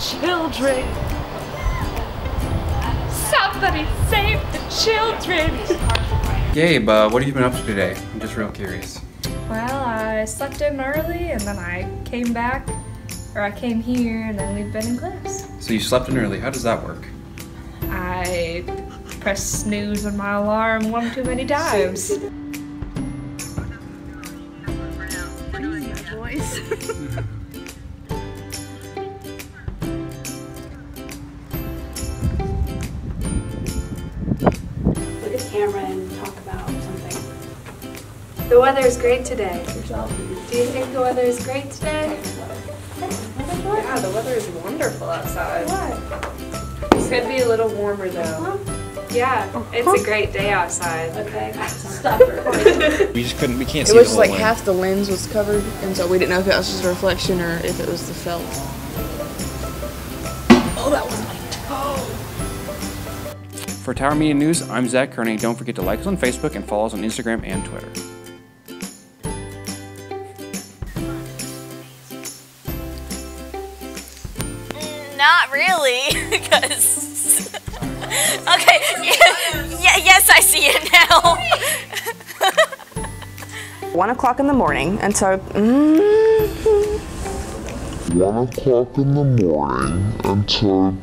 children. Somebody save the children. Gabe, uh, what have you been up to today? I'm just real curious. Well, I slept in early and then I came back, or I came here and then we've been in class. So you slept in early. How does that work? I pressed snooze on my alarm one too many times. Camera and talk about something. The weather is great today. Do you think the weather is great today? Yeah, the weather is wonderful outside. It could be a little warmer though. Yeah, it's a great day outside. Okay, stop recording. We just couldn't. We can't see It was the just like way. half the lens was covered, and so we didn't know if it was just a reflection or if it was the felt. For Tower Media News, I'm Zach Kearney. Don't forget to like us on Facebook and follow us on Instagram and Twitter. Not really, because. okay, yeah, yeah, yes, I see it now. One o'clock in the morning, and so. Mm, one o'clock in the morning until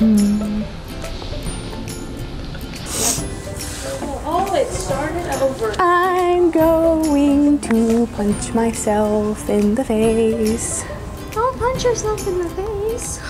Oh, it started over. I'm going to punch myself in the face. Don't punch yourself in the face.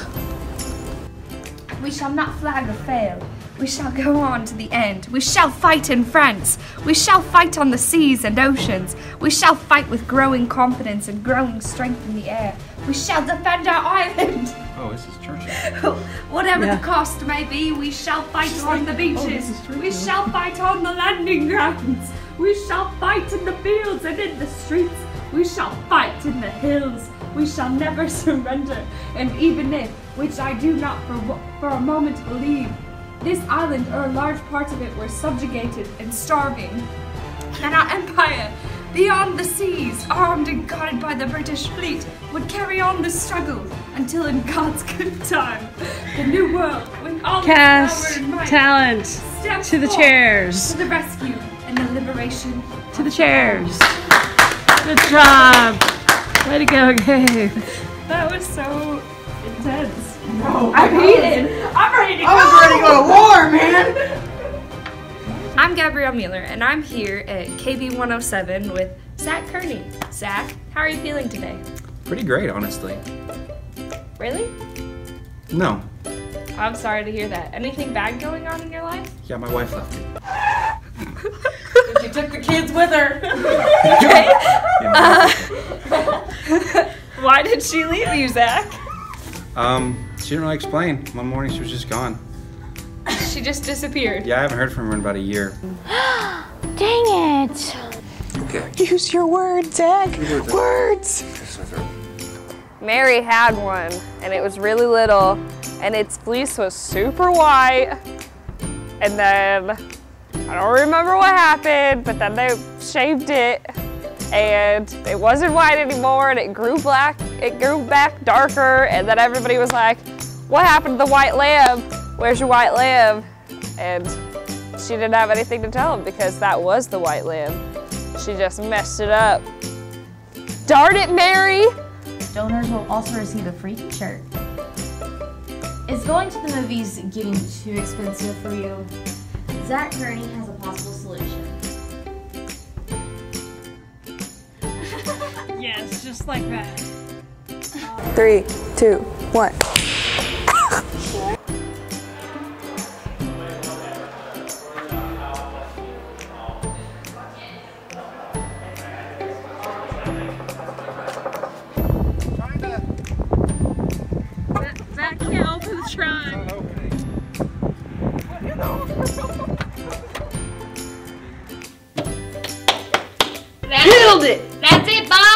We shall not flag or fail. We shall go on to the end. We shall fight in France. We shall fight on the seas and oceans. We shall fight with growing confidence and growing strength in the air. We shall defend our island. Oh, this is Churchill. Whatever the cost may be, we shall fight on the beaches. we shall fight on the landing grounds. We shall fight in the fields and in the streets. We shall fight in the hills. We shall never surrender. And even if, which I do not for, for a moment believe, this island or a large part of it were subjugated and starving, and our empire, beyond the seas, armed and guarded by the British fleet, would carry on the struggle until in God's good time, the new world, with all its Cast power and might, talent steps to the chairs. to the rescue and the liberation To the chairs. Good job. Way to go, Gabe. That was so intense. No, I'm heated. I'm ready to go. ready to go to war, man! I'm Gabrielle Mueller, and I'm here at KB 107 with Zach Kearney. Zach, how are you feeling today? Pretty great, honestly. Really? No. I'm sorry to hear that. Anything bad going on in your life? Yeah, my wife left me. She took the kids with her. Yeah, my wife left me. Why did she leave you, Zach? Um, she didn't really explain. One morning she was just gone. She just disappeared. Yeah, I haven't heard from her in about a year. Dang it. Okay. Use your words, Zach. Words. Mary had one, and it was really little, and its fleece was super white. And then I don't remember what happened, but then they shaved it, and it wasn't white anymore, and it grew black. It grew back darker, and then everybody was like, "What happened to the white lamb? Where's your white lamb?" And she didn't have anything to tell them because that was the white lamb. She just messed it up. Darn it, Mary! Donors will also receive a free t-shirt. Is going to the movies getting too expensive for you? Zach Kearney has a possible solution. Yes, just like that. Three, two, one. killed it. That's it. Bye.